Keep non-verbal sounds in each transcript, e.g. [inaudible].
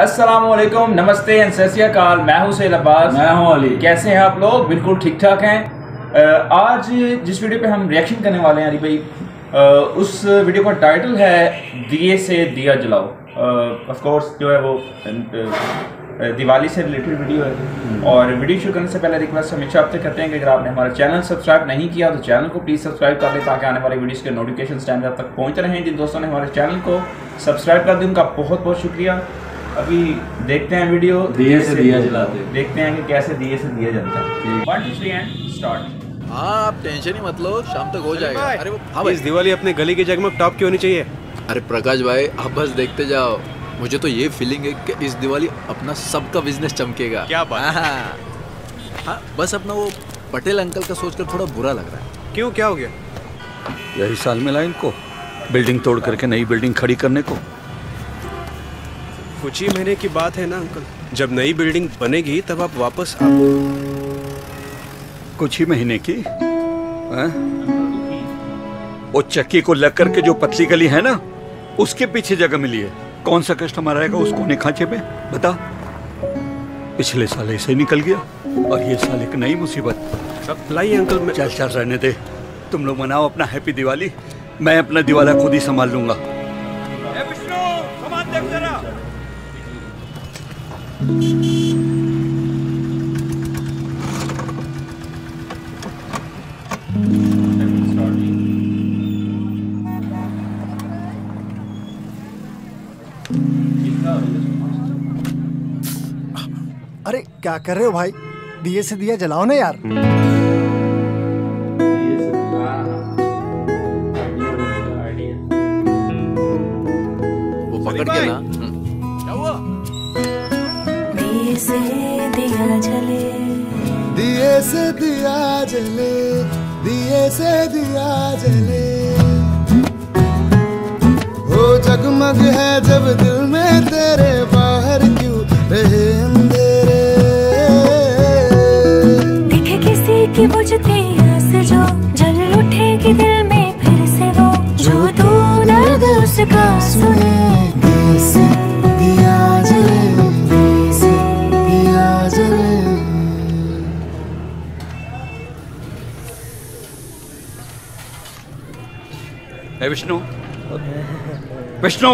असलकुम नमस्ते एंड सत मैं हूँ सैल अब्बास। मैं हूँ अली। कैसे हैं आप लोग? बिल्कुल ठीक ठाक हैं। आज जिस वीडियो पे हम रिएक्शन करने वाले हैं अली भाई उस वीडियो का टाइटल है दिए से दिया जलाओ। ऑफ़ कोर्स जो है वो दिवाली से रिलेटेड वीडियो है। और वीडियो शुरू करने से पहले रिक्वेस्ट हमेशा आपसे करते हैं कि अगर आपने हमारा चैनल सब्सक्राइब नहीं किया तो चैनल को प्लीज़ सब्सक्राइब कर लें ताकि आने वाले वीडियोस के नोटिफिकेशन टाइम आप तक पहुँच रहे हैं। जिन दोस्तों ने हमारे चैनल को सब्सक्राइब कर दिया उनका बहुत बहुत शुक्रिया। अभी देखते हैं वीडियो दिए से दिया जलाते। देखते हैं कि कैसे दिए से दिया जलता है। One two three and start हाँ आप टेंशन ही मत लो शाम तक हो जाएगा। अरे वो हाँ भाई। इस दिवाली अपने गली की जगमग टॉप की होनी चाहिए? अरे प्रकाश भाई आप बस देखते जाओ। मुझे तो ये फीलिंग है कि इस दिवाली अपना सबका बिज़नेस चमकेगा। क्या बात हाँ, हाँ बस अपना वो पटेल अंकल का सोचकर थोड़ा बुरा लग रहा है। क्यों क्या हो गया? यही साल मिला इनको। बिल्डिंग तोड़ करके नई बिल्डिंग खड़ी करने को। कुछ ही महीने की बात है ना अंकल? जब नई बिल्डिंग बनेगी तब आप वापस आ कुछ ही महीने की? हैं? वो चक्की को लग करके जो पतली गली है ना उसके पीछे जगह मिली है। कौन सा कस्टमर आएगा उसको कोने खांचे पे? बता। पिछले साल ऐसे ही निकल गया और ये साल एक नई मुसीबत। सब लाइए अंकल मैं चल चल रहने दे। तुम लोग मनाओ अपना हैप्पी दिवाली। मैं अपना दिवाला खुद ही संभाल लूँगा। अरे क्या कर रहे हो भाई? दिए से दिया जलाओ ना यार। दिया जले। दिए से दिया जले, दिए से दिया जले। हो जगमग है जब दिल में तेरे बाहर क्यों रहे? विष्णु। विष्णु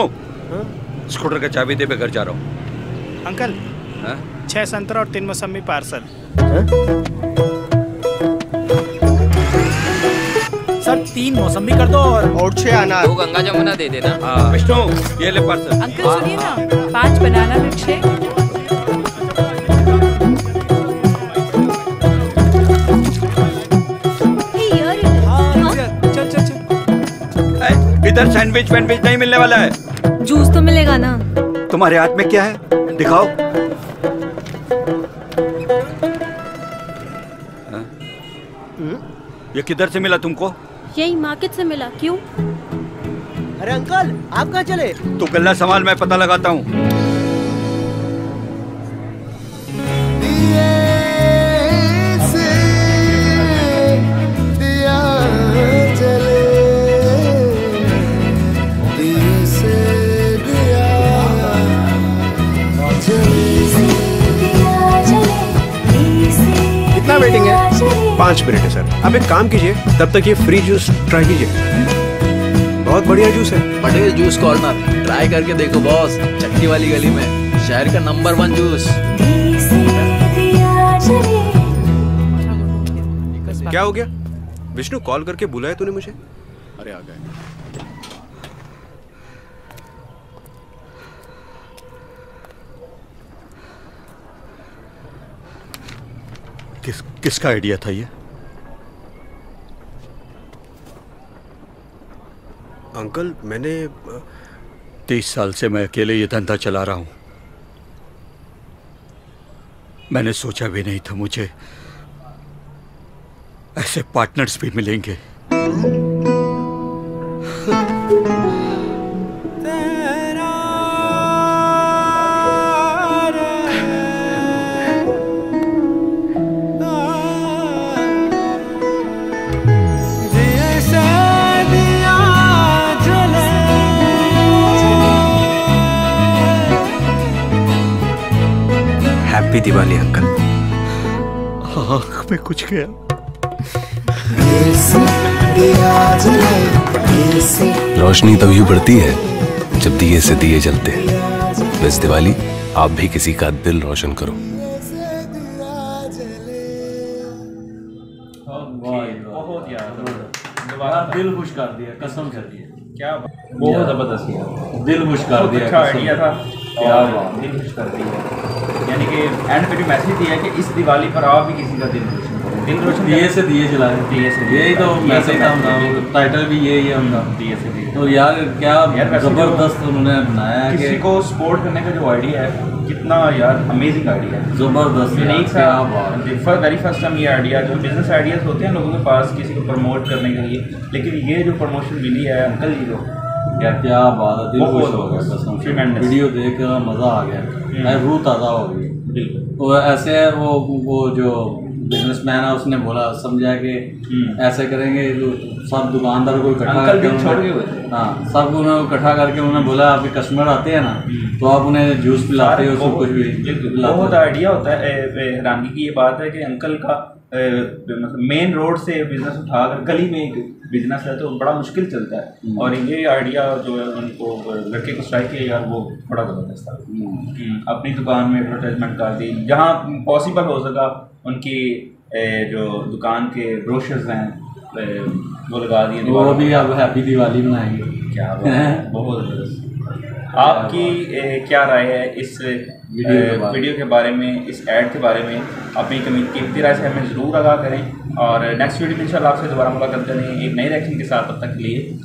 स्कूटर का चाबी दे मैं घर जा रहा हूँ। अंकल हाँ? छह संतरा और तीन मौसमी पार्सल। सर तीन मौसमी कर दो और और छह अनार। दो गंगा जमुना दे देना। हाँ, विष्णु। ये ले पार्सल। अंकल सुनिए ना पाँच बनाना मिल्क शेक इधर सैंडविच वैंडविच नहीं मिलने वाला है। जूस तो मिलेगा ना? तुम्हारे हाथ में क्या है? दिखाओ। हाँ? ये किधर से मिला तुमको? यही मार्केट से मिला क्यों? अरे अंकल आप कहाँ चले? तो गल्ला संभाल मैं पता लगाता हूँ। पाँच मिनट है सर। आप एक काम कीजिए तब तक ये फ्री जूस ट्राई कीजिए। बहुत बढ़िया जूस है। पटेल जूस कॉर्नर ट्राई करके देखो बॉस चटनी वाली गली में। शहर का नंबर वन जूस क्या हो गया? विष्णु कॉल करके बुलाया तूने मुझे? अरे आ गए। किस किसका आइडिया था ये? अंकल मैंने तीस साल से मैं अकेले ये धंधा चला रहा हूँ। मैंने सोचा भी नहीं था मुझे ऐसे पार्टनर्स भी मिलेंगे। [laughs] Happy Diwali uncle. आँख में कुछ गया। रोशनी तभी बढ़ती है जब दिए से दिए जलते हैं। इस दिवाली आप भी किसी का दिल रोशन करो। बहुत यार यार दिल खुश कर दिया कसम कर दिया। क्या बहुत ज़बरदस्त दिल खुश कर दिया अच्छा आइडिया था। क्या बात। दिल खुश कर दिया। यानी कि एंड पे जो मैसेज दिया है कि इस दिवाली पर आप भी किसी का दिल रोशन करो। दिल रोशन दिए से दिए जलाए दिए से दिए यही तो मैसेज था उनका टाइटल भी यही है उनका दिए से दिए। तो यार क्या जो ज़बरदस्त उन्होंने बनाया है किसी को सपोर्ट करने का जो आइडिया है कितना यार अमेजिंग आइडिया है। ज़बरदस्त यार, यूनिक क्या बात सा वेरी फ़र्स्ट टाइम ये आइडिया जो बिज़नेस आइडियाज़ होते हैं लोगों के पास किसी को प्रमोट करने के लिए लेकिन ये जो प्रमोशन मिली है अंकल जी को यार क्या बात है दिल खुश हो गया। वीडियो देख मज़ा आ गया। रूह ताज़ा हो गई बिल्कुल। तो ऐसे है वो वो जो बिज़नेस मैन है उसने बोला समझा कि ऐसे करेंगे जो सब दुकानदार को इकट्ठा करके। हाँ सब उन्हें इकट्ठा करके उन्होंने बोला आपके कस्टमर आते हैं ना तो आप उन्हें जूस पिलाते हो सब कुछ भी। बहुत आइडिया होता है हैरानगी की ये बात है कि अंकल का मतलब मेन रोड से बिज़नेस उठाकर गली में एक बिज़नेस है तो बड़ा मुश्किल चलता है। और ये आइडिया जो है उनको लड़के को स्ट्राइक किया यार वो बड़ा ज़बरदस्त था। हम्म, अपनी दुकान में एडवर्टाइजमेंट कर दी। जहाँ पॉसिबल हो सका उनकी जो दुकान के ब्रोशर्स हैं वो लगा दिए वो भी अब हैप्पी दिवाली मनाएँगे। क्या बहुत ज़बरदस्त। आपकी क्या राय है इस वीडियो के बारे वीडियो के बारे में इस एड के बारे में अपनी कमी- कीमती राय से हमें ज़रूर आगाह करें। और नेक्स्ट वीडियो में इंशाल्लाह आपसे दोबारा मुलाकात करें एक नए रिएक्शन के साथ। तब तक के लिए